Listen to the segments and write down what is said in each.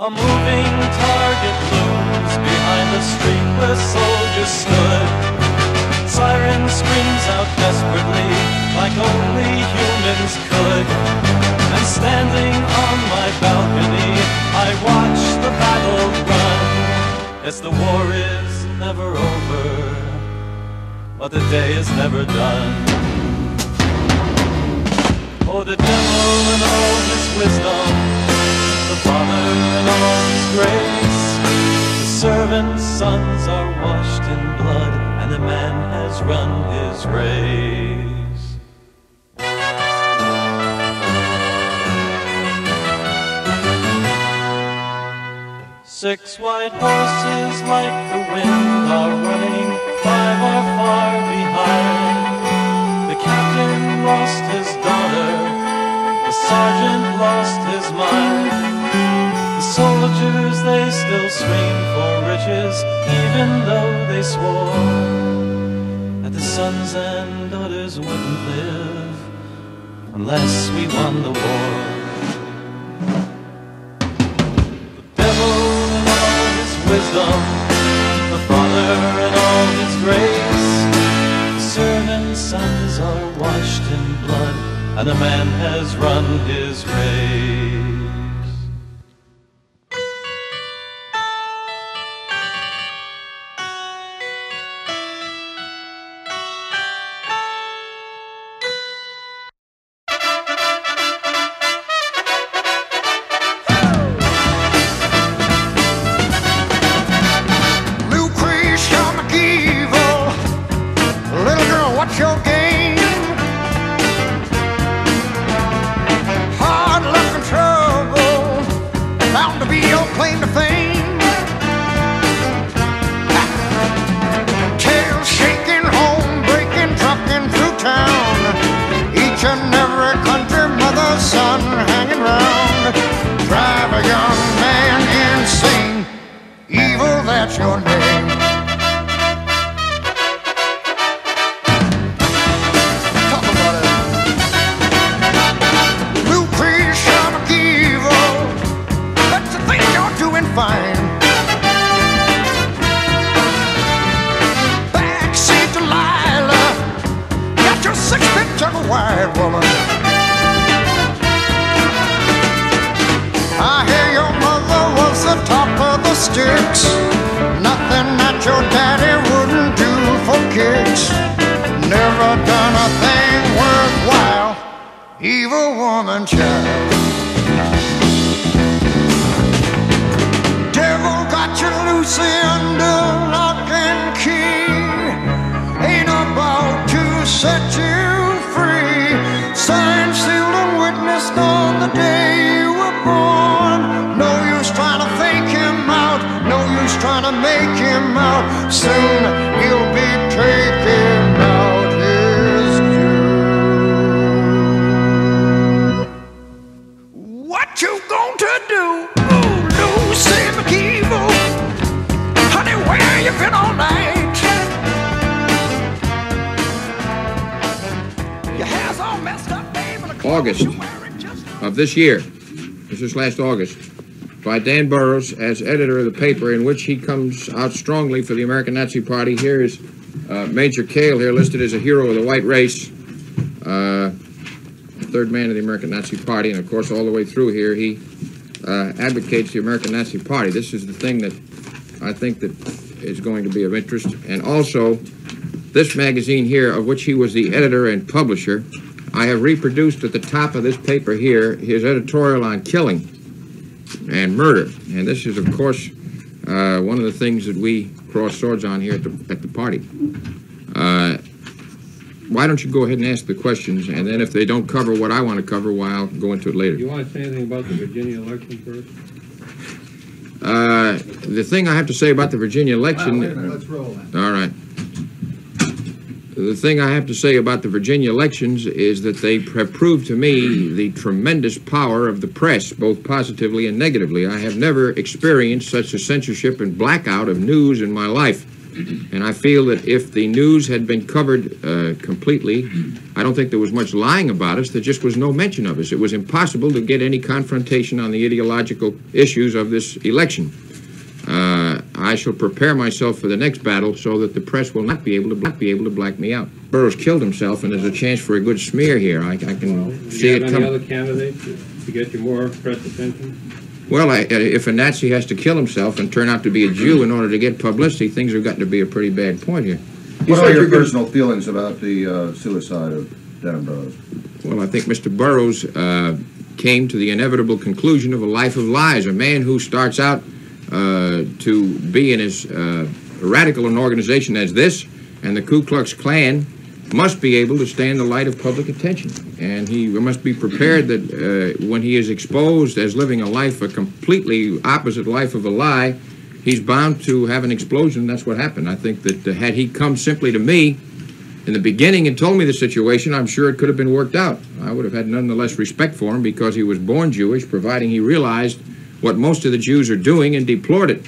A moving target looms behind the street where soldiers stood. Siren screams out desperately like only humans could. And standing on my balcony, I watch the battle run. Yes, the war is never over, but the day is never done. Oh, the devil in all his wisdom, Father all grace. The servant's sons are washed in blood, and the man has run his race. Six white horses like the wind are running, five are far behind. The captain lost his daughter, the sergeant lost soldiers, they still scream for riches, even though they swore that the sons and daughters wouldn't live unless we won the war. The devil all his wisdom, the Father in all his grace. The servant's sons are washed in blood, and the man has run his race. Sticks. Nothing that your daddy wouldn't do for kicks. Never done a thing worthwhile. Evil woman child. Devil got you loose under lock and key. Ain't about to set you free. Signed, sealed, and witnessed on the day out. Soon he'll be taking out his due. What you going to do? Ooh, Lucy McEvil. Honey, where you been all night? Your hair's all messed up, babe. and the clothes August you're wearing just of this year, this is last August, by Dan Burros as editor of the paper, in which he comes out strongly for the American Nazi Party. Here is uh, Major Koehl here listed as a hero of the white race, uh, third man of the American Nazi Party, and of course, all the way through here, he uh, advocates the American Nazi Party. This is the thing that I think that is going to be of interest, and also this magazine here, of which he was the editor and publisher. I have reproduced at the top of this paper here his editorial on killing and murder. And this is, of course, uh, one of the things that we cross swords on here at the, at the party. Uh, why don't you go ahead and ask the questions, and then if they don't cover what I want to cover, well, I'll go into it later. You want to say anything about the Virginia election first? Uh, the thing I have to say about the Virginia election. Let's roll then. All right. The thing I have to say about the Virginia elections is that they have proved to me the tremendous power of the press, both positively and negatively. I have never experienced such a censorship and blackout of news in my life. And I feel that if the news had been covered uh, completely, I don't think there was much lying about us. There just was no mention of us. It was impossible to get any confrontation on the ideological issues of this election. Uh, I shall prepare myself for the next battle so that the press will not be able to not be able to black me out. Burros killed himself, and there's a chance for a good smear here. I, I can Do see you it have any coming. other candidates to get you more press attention? Well, I, if a Nazi has to kill himself and turn out to be a Jew in order to get publicity, things have gotten to be a pretty bad point here. What are your personal feelings about the uh, suicide of Dan Burros? Well, I think Mr. Burros uh, came to the inevitable conclusion of a life of lies. A man who starts out uh, to be in as uh, radical an organization as this and the Ku Klux Klan must be able to stand the light of public attention. And he must be prepared that uh, when he is exposed as living a life, a completely opposite life of a lie, he's bound to have an explosion. That's what happened. I think that uh, had he come simply to me in the beginning and told me the situation, I'm sure it could have been worked out. I would have had none the less respect for him because he was born Jewish, providing he realized what most of the Jews are doing and deplored it.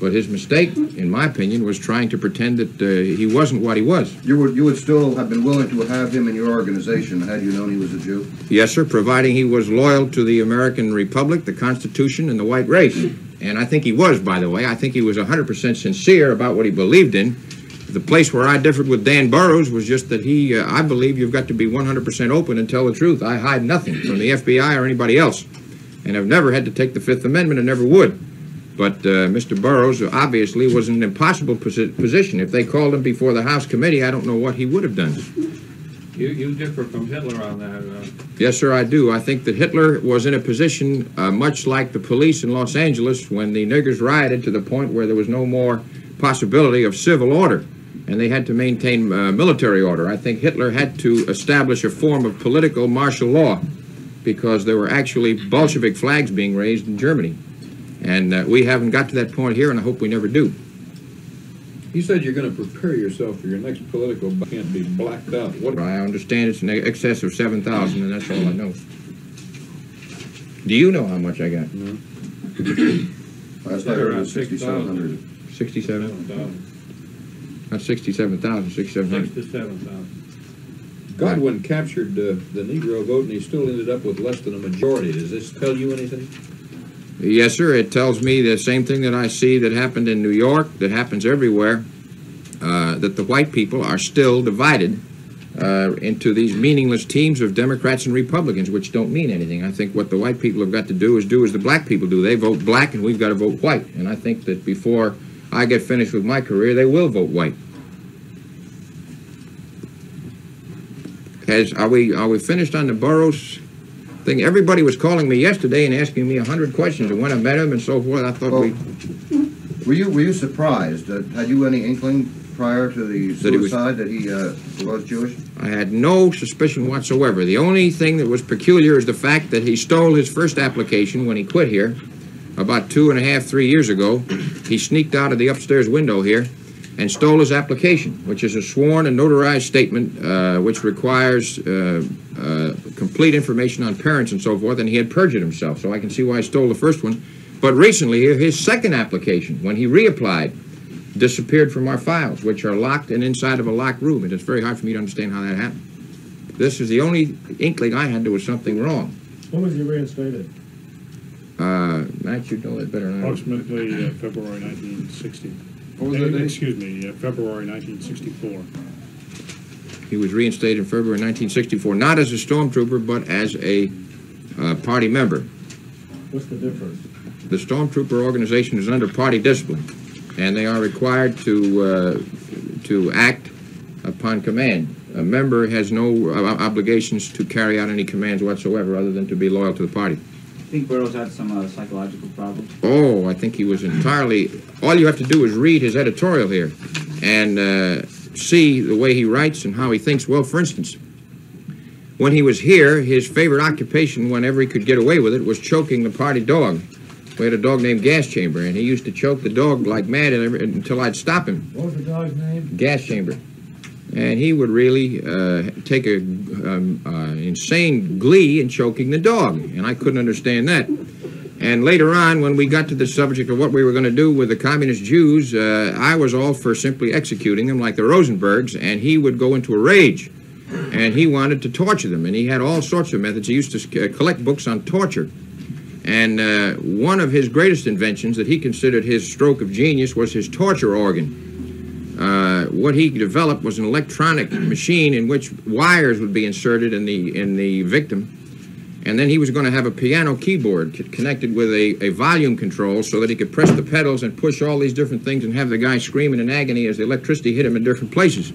But his mistake, in my opinion, was trying to pretend that uh, he wasn't what he was. You would, you would still have been willing to have him in your organization had you known he was a Jew? Yes, sir, providing he was loyal to the American Republic, the Constitution, and the white race. And I think he was, by the way. I think he was 100% sincere about what he believed in. The place where I differed with Dan Burros was just that he, uh, I believe you've got to be 100% open and tell the truth. I hide nothing from the FBI or anybody else. And I've never had to take the Fifth Amendment and never would. But uh, Mr. Burros obviously was in an impossible posi- position. If they called him before the House committee, I don't know what he would have done. You, you differ from Hitler on that. Uh, Yes, sir, I do. I think that Hitler was in a position uh, much like the police in Los Angeles when the niggers rioted to the point where there was no more possibility of civil order and they had to maintain uh, military order. I think Hitler had to establish a form of political martial law because there were actually Bolshevik flags being raised in Germany. And uh, we haven't got to that point here, and I hope we never do. You said you're going to prepare yourself for your next political, but can't be blacked out. What? I understand it's in excess of 7,000, and that's all I know. Do you know how much I got? Last I heard it Around was 6,700. 67? 7,000. Not 67,000, 6,700. Six to 7,000. Godwin captured uh, the Negro vote, and he still ended up with less than a majority. Does this tell you anything? Yes, sir. It tells me the same thing that I see that happened in New York, that happens everywhere, uh, that the white people are still divided uh, into these meaningless teams of Democrats and Republicans, which don't mean anything. I think what the white people have got to do is do as the black people do. They vote black, and we've got to vote white. And I think that before I get finished with my career, they will vote white. Has are we are we finished on the Burros thing? Everybody was calling me yesterday and asking me a hundred questions, and when I met him and so forth, I thought Well, we Were you, were you surprised? Uh, Had you any inkling prior to the That he was- suicide that he uh, was Jewish? I had no suspicion whatsoever. The only thing that was peculiar is the fact that he stole his first application when he quit here about two and a half, three years ago. He sneaked out of the upstairs window here and stole his application, which is a sworn and notarized statement uh, which requires uh, uh, complete information on parents and so forth, and he had perjured himself, so I can see why he stole the first one. But recently, his second application, when he reapplied, disappeared from our files, which are locked and inside of a locked room, and it's very hard for me to understand how that happened. This is the only inkling I had there was something wrong. When was he reinstated? Uh, Max, you know that better than I do. Approximately uh, February 1960. What was that date? Excuse me, uh, February 1964. He was reinstated in February 1964, not as a stormtrooper, but as a uh, party member. What's the difference? The stormtrooper organization is under party discipline, and they are required to uh, to act upon command. A member has no uh, obligations to carry out any commands whatsoever, other than to be loyal to the party. I think Burros had some uh, psychological problems. Oh, I think he was entirely. All you have to do is read his editorial here, and uh, see the way he writes and how he thinks. Well, for instance, when he was here, his favorite occupation, whenever he could get away with it, was choking the party dog. We had a dog named Gas Chamber, and he used to choke the dog like mad and every- until I'd stop him. What was the dog's name? Gas Chamber. And he would really uh, take a um, uh, insane glee in choking the dog, and I couldn't understand that. And later on, when we got to the subject of what we were going to do with the communist Jews, uh, I was all for simply executing them like the Rosenbergs, and he would go into a rage. And he wanted to torture them, and he had all sorts of methods. He used to uh, collect books on torture. And uh, one of his greatest inventions that he considered his stroke of genius was his torture organ. What he developed was an electronic machine in which wires would be inserted in the in the victim, and then he was going to have a piano keyboard connected with a, a volume control so that he could press the pedals and push all these different things and have the guy screaming in agony as the electricity hit him in different places.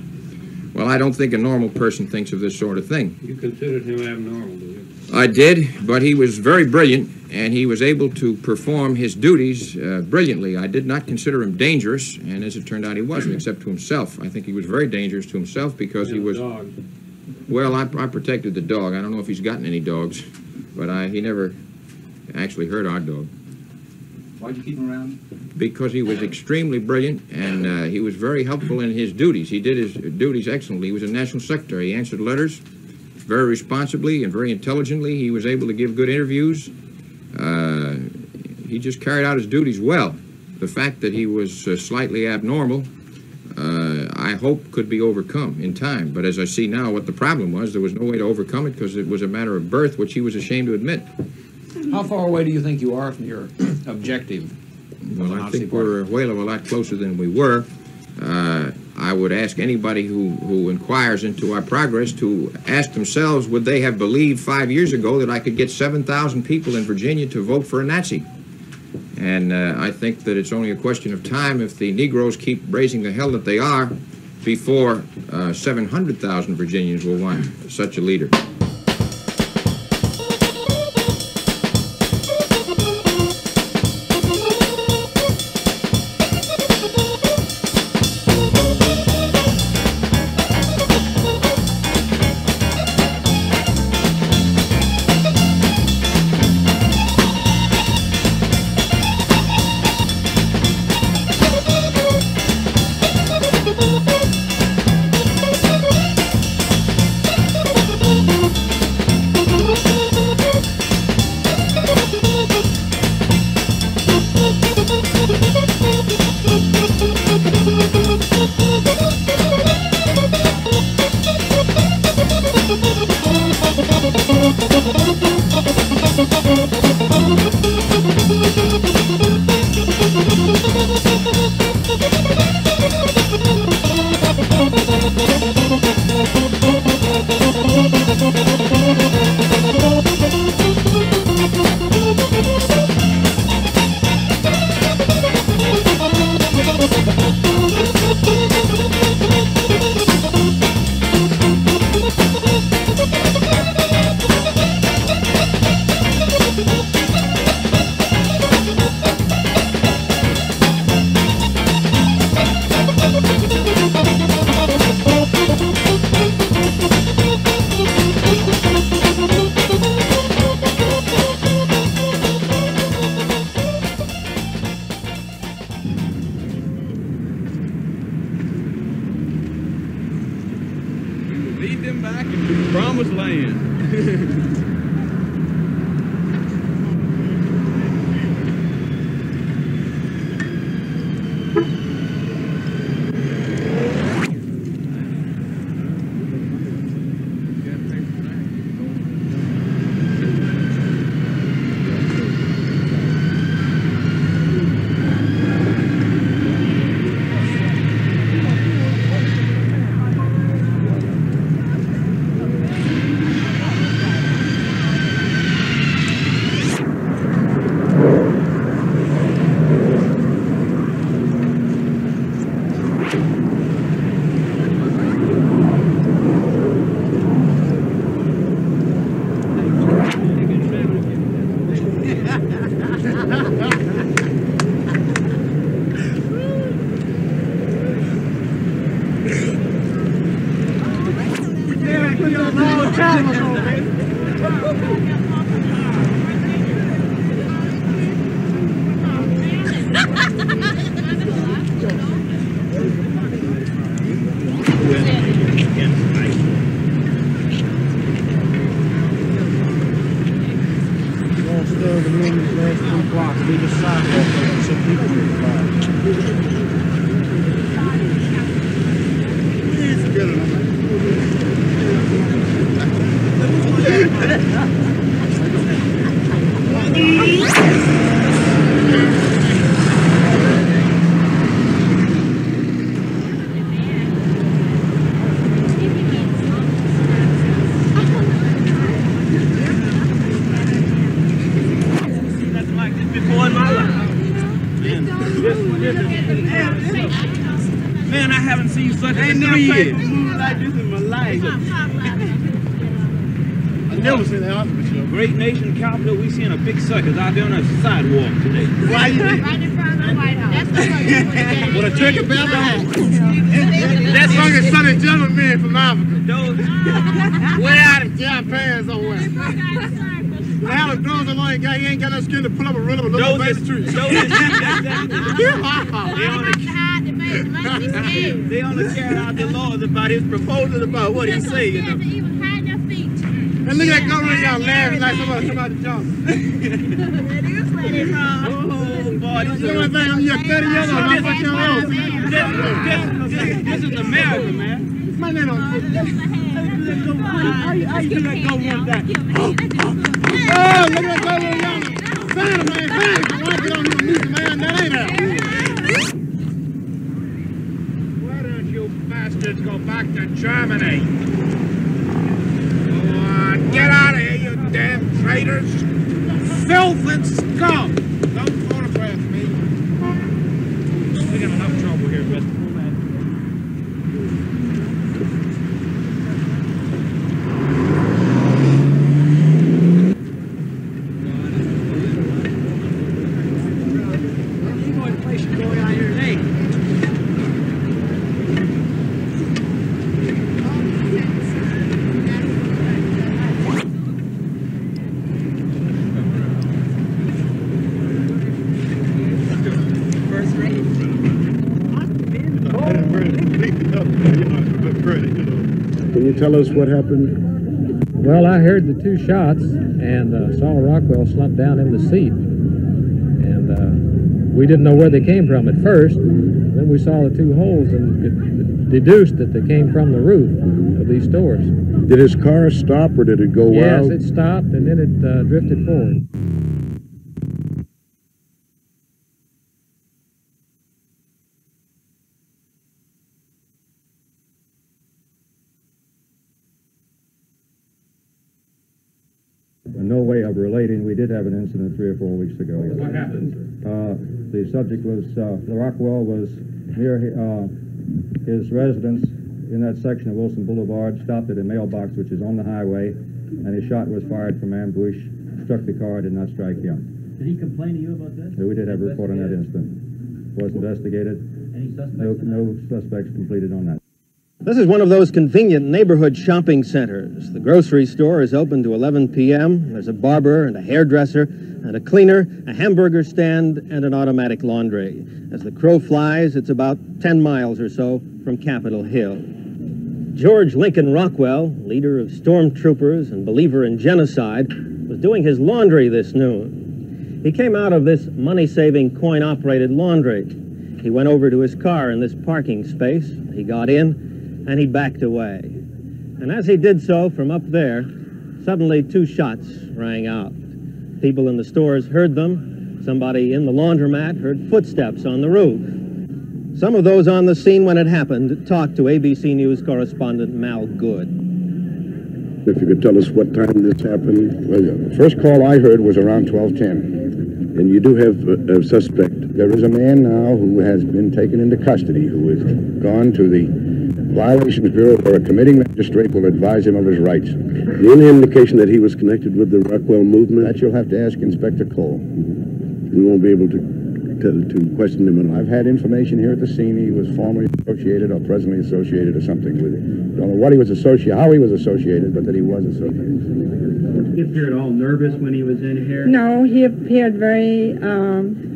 Well, I don't think a normal person thinks of this sort of thing. You considered him abnormal? I did, but he was very brilliant, and he was able to perform his duties uh, brilliantly. I did not consider him dangerous, and as it turned out, he wasn't, except to himself. I think he was very dangerous to himself because he was. Dog. Well, I, I protected the dog. I don't know if he's gotten any dogs, but I, he never actually hurt our dog Why'd you keep him around? because he was extremely brilliant and uh, he was very helpful in his duties. He did his duties excellently. He was a national secretary. He answered letters very responsibly and very intelligently. He was able to give good interviews. Uh, he just carried out his duties well. The fact that he was uh, slightly abnormal, uh, I hope, could be overcome in time. But as I see now, what the problem was, there was no way to overcome it because it was a matter of birth, which he was ashamed to admit. How far away do you think you are from your objective? Well, I think Party. we're a whale of a lot closer than we were. I would ask anybody who, who inquires into our progress to ask themselves would they have believed five years ago that I could get 7,000 people in Virginia to vote for a Nazi? And uh, I think that it's only a question of time if the Negroes keep raising the hell that they are before uh, 700,000 Virginians will want such a leader. be decided. The White House. That's the With a turkey bell behind. That's gentleman from Africa. Way out of job pants on way. The hell of drones along, he ain't- got no skin to pull up a run up a little those, baby tree. those, is, that's, that's, they on the, they on the out the laws about his proposal about what he say, you know. And look at that girl y'all laughing like somebody, somebody jumped. Oh, boy, this You is, know what I'm saying? I'm just 30 years old, I'm fucking old. this, this, this is America, man. Young. Find him, man, on man, ain't. Why don't you bastards go back to Germany? Go on, get out of here, you damn traitors! Filth and scum! Don't photograph me. Got enough trouble here, but Can you tell us what happened? Well, I heard the two shots and uh, saw Rockwell slump down in the seat. And uh, we didn't know where they came from at first. Then we saw the two holes and deduced that they came from the roof of these stores. Did his car stop or did it go yes, wild? it stopped and then it uh, drifted forward. No way of relating. We did have an incident three or four weeks ago. What happened? Uh, the subject was, uh, Rockwell was near, uh, his residence in that section of Wilson Boulevard, stopped at a mailbox which is on the highway, and his shot was fired from ambush, struck the car, did not strike him. Did he complain to you about this? We did have a report on that incident. Was investigated. Any suspects? No, no suspects completed on that. This is one of those convenient neighborhood shopping centers. The grocery store is open to 11 p.m. There's a barber and a hairdresser and a cleaner, a hamburger stand, and an automatic laundry. As the crow flies, it's about 10 miles or so from Capitol Hill. George Lincoln Rockwell, leader of stormtroopers and believer in genocide, was doing his laundry this noon. He came out of this money saving coin operated laundry. He went over to his car in this parking space. He got in and he backed away. And as he did so from up there, suddenly two shots rang out. People in the stores heard them. Somebody in the laundromat heard footsteps on the roof. Some of those on the scene when it happened talked to ABC News correspondent Mal Goode. If you could tell us what time this happened? Well, the first call I heard was around 1210. And you do have a, a suspect. There is a man now who has been taken into custody, who has gone to the Violations Bureau where a committing magistrate will advise him of his rights. The only indication that he was connected with the Rockwell movement? That you'll have to ask Inspector Cole. We won't be able to, to, to question him at all. I've had information here at the scene he was formerly associated or presently associated or something with it. Don't know what he was associated, how he was associated, but that he was associated. He appeared all nervous when he was in here. No, he appeared very um,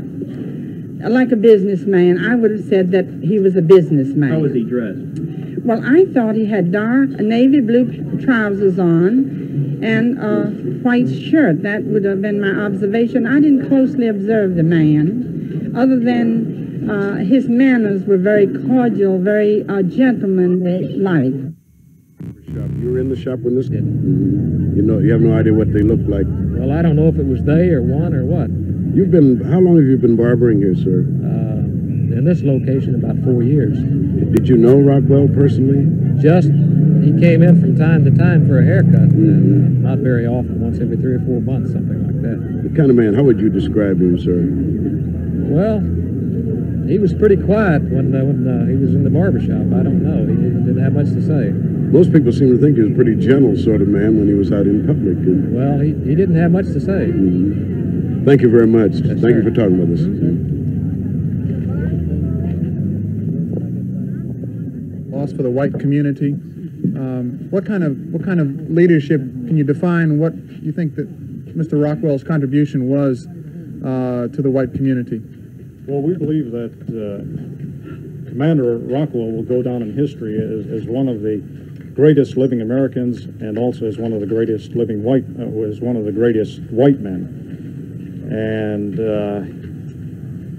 like a businessman. I would have said that he was a businessman. How was he dressed? Well, I thought he had dark navy blue trousers on and a white shirt. That would have been my observation. I didn't closely observe the man, other than uh, his manners were very cordial, very uh, gentlemanlike. You were in the shop when this happened? You know, you have no idea what they looked like. Well, I don't know if it was they or one or what. You've been, how long have you been barbering here, sir? Uh, in this location, about four years. Did you know Rockwell personally? Just, he came in from time to time for a haircut. And, uh, not very often, once every three or four months, something like that. The kind of man, how would you describe him, sir? Well, he was pretty quiet when uh, when uh, he was in the barber shop. I don't know. He didn't, didn't have much to say. Most people seem to think he was a pretty gentle sort of man when he was out in public. Well, he, he didn't have much to say. Thank you very much. Thank you for talking with us. loss for the white community. Um, what kind of what kind of leadership can you define? What you think that Mr. Rockwell's contribution was uh, to the white community? Well, we believe that uh, Commander Rockwell will go down in history as, as one of the greatest living Americans and also as one of the greatest living white, uh, was one of the greatest white men. And uh,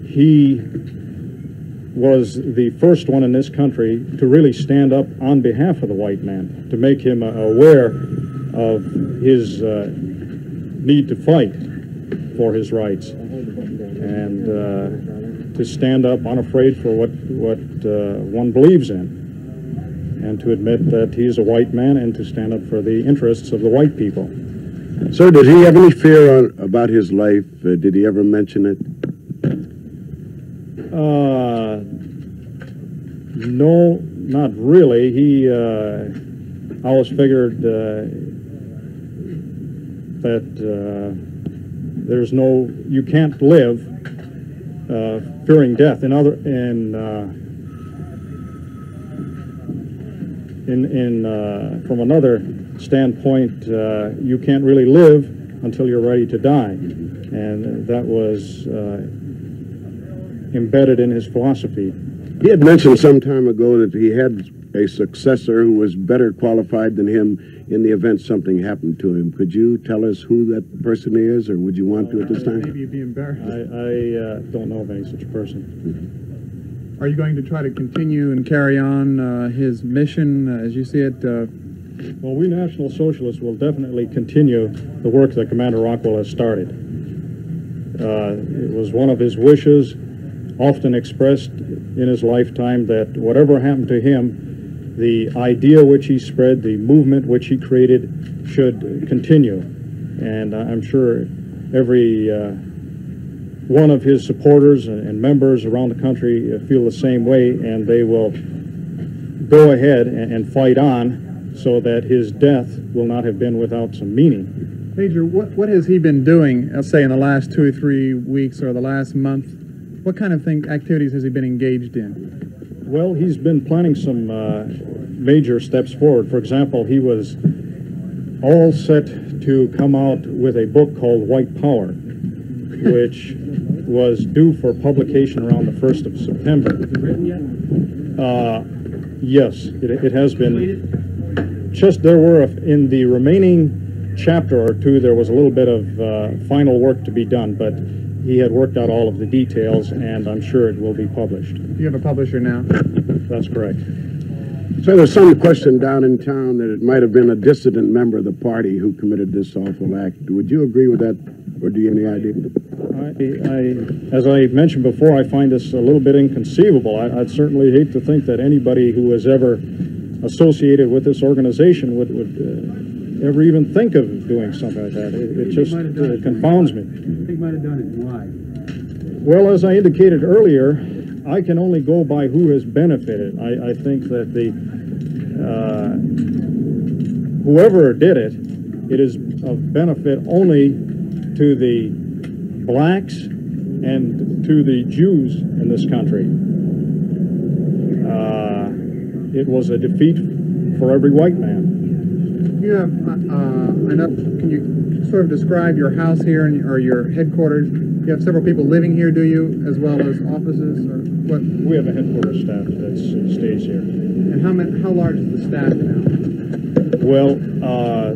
he was the first one in this country to really stand up on behalf of the white man, to make him uh, aware of his uh, need to fight for his rights, and uh, to stand up unafraid for what what uh, one believes in, and to admit that he's a white man, and to stand up for the interests of the white people. Sir, did he have any fear on, about his life? Uh, did he ever mention it? Uh, no, not really. He uh, always figured uh, that uh, there's no, you can't live uh, fearing death. In other, in in in from another standpoint, uh, you can't really live until you're ready to die, and that was. Uh, embedded in his philosophy. He had mentioned some time ago that he had a successor who was better qualified than him in the event something happened to him. Could you tell us who that person is, or would you want to at this time? Maybe you'd be embarrassed. I, I uh, don't know of any such person. Are you going to try to continue and carry on uh, his mission uh, as you see it? Well, we National Socialists will definitely continue the work that Commander Rockwell has started. Uh, it was one of his wishes, often expressed in his lifetime, that whatever happened to him, the idea which he spread, the movement which he created, should continue. And I'm sure every uh, one of his supporters and, members around the country feel the same way, and they will go ahead and, and fight on so that his death will not have been without some meaning. Major, what, what has he been doing, let's say in the last two or three weeks or the last month? What kind of thing, activities has he been engaged in? Well, he's been planning some uh, major steps forward. For example, he was all set to come out with a book called White Power, which was due for publication around the 1st of September. Is it written yet? Uh, yes, it, it has been. Just there were, in the remaining chapter or two, there was a little bit of uh, final work to be done, but he had worked out all of the details, and I'm sure it will be published. You have a publisher now? That's correct. So there's some question down in town that it might have been a dissident member of the party who committed this awful act. Would you agree with that, or do you have any idea? I, I, as I mentioned before, I find this a little bit inconceivable. I, I'd certainly hate to think that anybody who was ever associated with this organization would, would uh, ever even think of doing something like that. It, it just uh, confounds me. I think might have done it. Why? Well, as I indicated earlier, I can only go by who has benefited. I, I think that the uh, whoever did it, it is of benefit only to the blacks and to the Jews in this country. Uh, it was a defeat for every white man. You have uh, uh, enough, can you sort of describe your house here and, or your headquarters You have several people living here, do you, as well as offices, or what? We have a headquarters staff that stays here. And how many, how large is the staff now? Well, uh,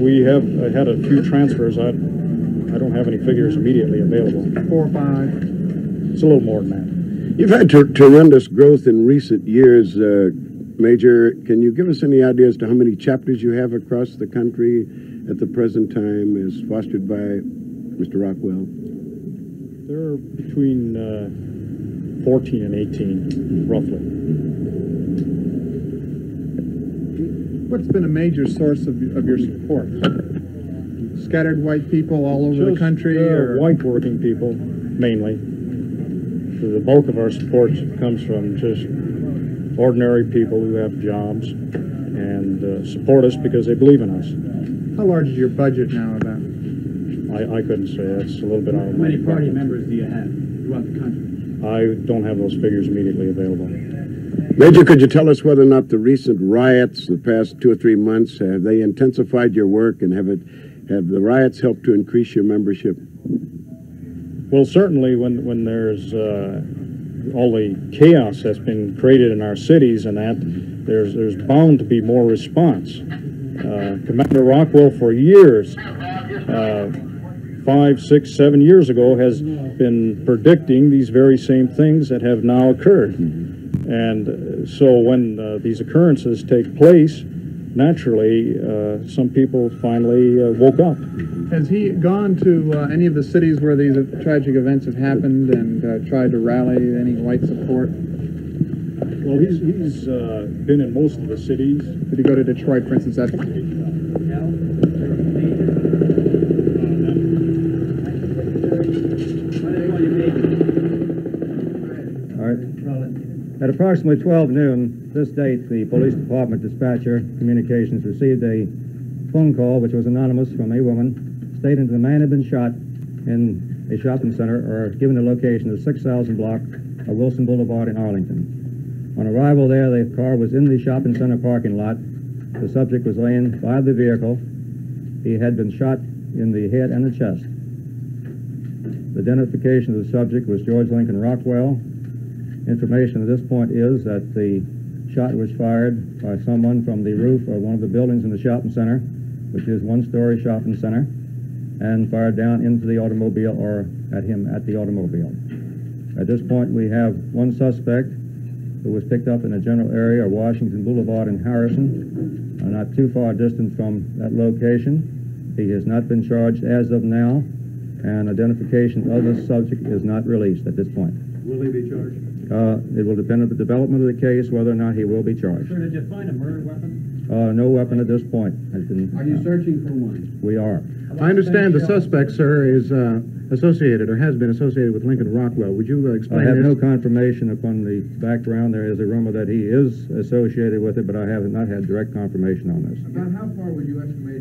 we have uh, had a few transfers. I, I don't have any figures immediately available. Four or five? It's a little more than that. You've had ter- tremendous growth in recent years, uh, Major. Can you give us any idea as to how many chapters you have across the country at the present time, as fostered by Mr. Rockwell? There are between uh, 14 and 18, roughly. What's been a major source of, of your support? Scattered white people all over the country, uh, or? white working people, mainly. The bulk of our support comes from just ordinary people who have jobs and uh, support us because they believe in us. How large is your budget now about? I, I couldn't say. That's a little bit out of How many party department. members do you have throughout the country? I don't have those figures immediately available. Major, could you tell us whether or not the recent riots, the past two or three months, have they intensified your work, and have it have the riots helped to increase your membership? Well, certainly when, when there's uh, all the chaos that's been created in our cities and that, there's, there's bound to be more response. Uh, Commander Rockwell, for years, uh, five, six, seven years ago, has been predicting these very same things that have now occurred. And uh, so when uh, these occurrences take place, naturally, uh, some people finally uh, woke up. Has he gone to uh, any of the cities where these tragic events have happened and uh, tried to rally any white support? Well, he's, he's uh, been in most of the cities. Did he go to Detroit, for instance? That's All right. At approximately 12 noon, this date, the police department dispatcher communications received a phone call, which was anonymous from a woman, stating that the man had been shot in a shopping center or given the location of 6000 block of Wilson Boulevard in Arlington. On arrival there, the car was in the shopping center parking lot. The subject was laying by the vehicle. He had been shot in the head and the chest. The identification of the subject was George Lincoln Rockwell. Information at this point is that the shot was fired by someone from the roof of one of the buildings in the shopping center, which is one-story shopping center, and fired down into the automobile or at him at the automobile. At this point, we have one suspect who was picked up in a general area of Washington Boulevard in Harrison, uh, not too far distant from that location. He has not been charged as of now, and identification of the subject is not released at this point. Will he be charged? Uh, it will depend on the development of the case whether or not he will be charged. Sir, did you find a murder weapon? Uh, no weapon at this point has been. Are you searching for one? We are. I understand the suspect, sir, is uh, associated or has been associated with Lincoln Rockwell. Would you uh, I have this? no confirmation upon the background. There is a rumor that he is associated with it, but I have not had direct confirmation on this. About how far would you estimate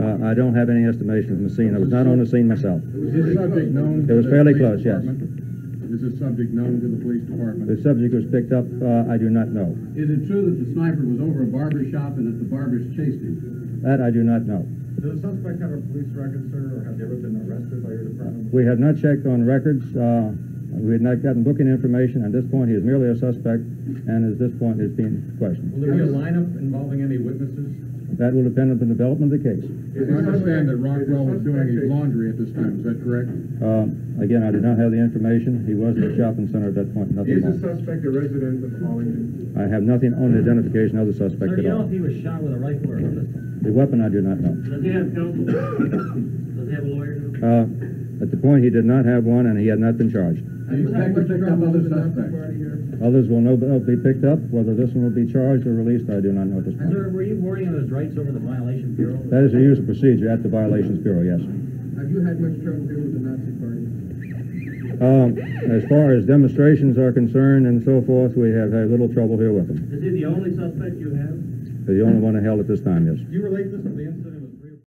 Uh, I don't have any estimation from the scene. I was not on the scene myself. Was the subject known? It was fairly close, yes. Is the subject known to the police department? The subject was picked up, uh, I do not know. Is it true that the sniper was over a barber shop and that the barbers chased him? That I do not know. Does the suspect have a police record, sir, or have they ever been arrested by your department? We have not checked on records. Uh, we have not gotten booking information. At this point, he is merely a suspect, and at this point is being questioned. Will there be a lineup involving any witnesses? That will depend on the development of the case. I understand that Rockwell was doing his laundry at this time, is that correct? Uh, again, I do not have the information. He was in the shopping center at that point, nothing Is the suspect a resident of Arlington? I have nothing on the identification of the suspect at all. I know he was shot with a rifle or a pistol? The weapon, I do not know. Does he have counsel? Does he have a lawyer? Uh, at the point, he did not have one, and he had not been charged. Do you expect to pick up other suspects? Others will no, uh, be picked up. Whether this one will be charged or released, I do not know at this point. Sir, were you worrying on his rights over the Violation Bureau? That is the usual procedure at the Violations Bureau, yes. Have you had much trouble here with the Nazi Party? Um, as far as demonstrations are concerned and so forth, we have had little trouble here with them. Is he the only suspect you have? The only one held at this time, yes. Do you relate this to the incident